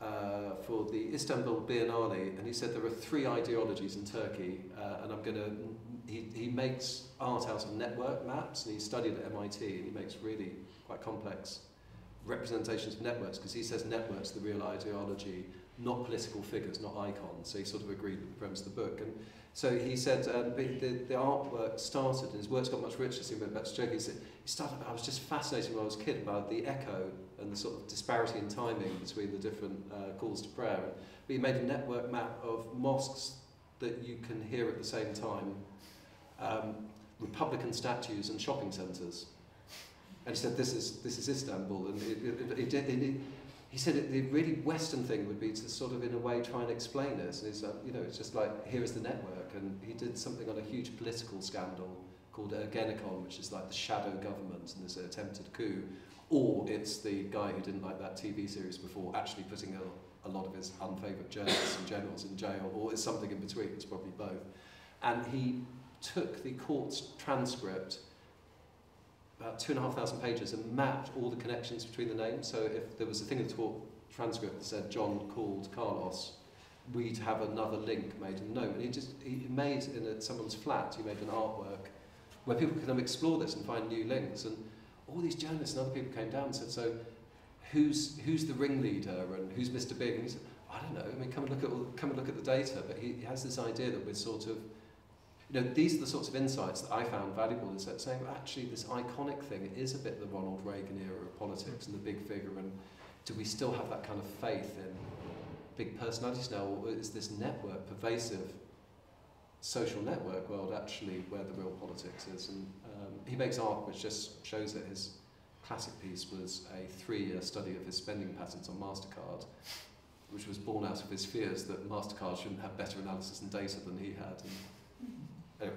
uh, for the Istanbul Biennale, and he said there are three ideologies in Turkey, uh, and I'm going to. He, he makes art out of network maps, and he studied at MIT, and he makes really quite complex representations of networks because he says networks the real ideology not political figures, not icons. So he sort of agreed with the premise of the book. And so he said, um, the, the artwork started, and his work's got much richer, so he went back to He said, he started, I was just fascinated when I was a kid about the echo and the sort of disparity in timing between the different uh, calls to prayer. But he made a network map of mosques that you can hear at the same time, um, Republican statues and shopping centres. And he said, this is, this is Istanbul. And it, it, it, it, it, it he said the really Western thing would be to sort of, in a way, try and explain this. And he's like, uh, you know, it's just like, here is the network. And he did something on a huge political scandal called Ergenicon, which is like the shadow government and this attempted coup. Or it's the guy who didn't like that TV series before actually putting a, a lot of his unfavored journalists and generals in jail. Or it's something in between, it's probably both. And he took the court's transcript about two and a half thousand pages and mapped all the connections between the names. So if there was a thing in the talk transcript that said John called Carlos, we'd have another link made in note. And he just he made in a, someone's flat, he made an artwork where people could then explore this and find new links. And all these journalists and other people came down and said, so who's who's the ringleader and who's Mr. Bing? And he said, I don't know. I mean, come and look at all, come and look at the data. But he, he has this idea that we're sort of you know, these are the sorts of insights that I found valuable is that saying, well, actually, this iconic thing is a bit the Ronald Reagan era of politics and the big figure, and do we still have that kind of faith in big personalities now, or is this network, pervasive social network world, actually where the real politics is? And um, he makes art which just shows that his classic piece was a three-year study of his spending patterns on MasterCard, which was born out of his fears that MasterCard shouldn't have better analysis and data than he had. And, Anyway.